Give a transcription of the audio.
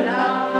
Jornal.